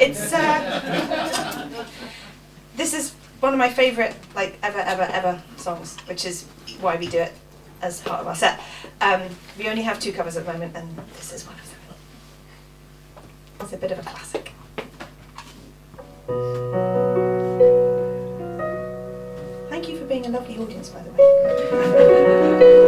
It's uh, this is one of my favourite like ever ever ever songs, which is why we do it as part of our set. Um, we only have two covers at the moment, and this is one of them. It's a bit of a classic. Thank you for being a lovely audience, by the way.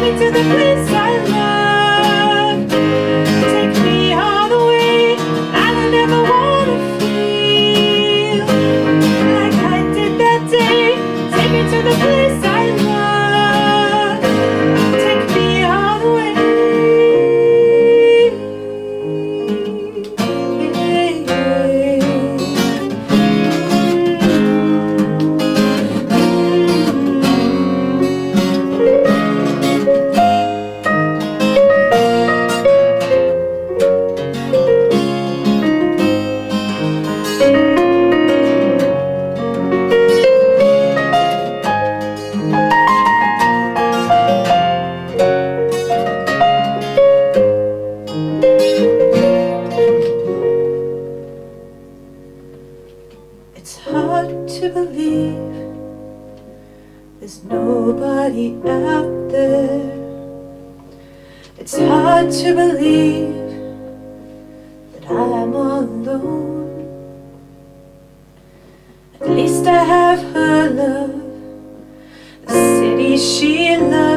Me to the place I love. Take me all the way. I don't ever wanna feel like I did that day. Take me to the place I believe there's nobody out there. It's hard to believe that I'm alone. At least I have her love, the city she loves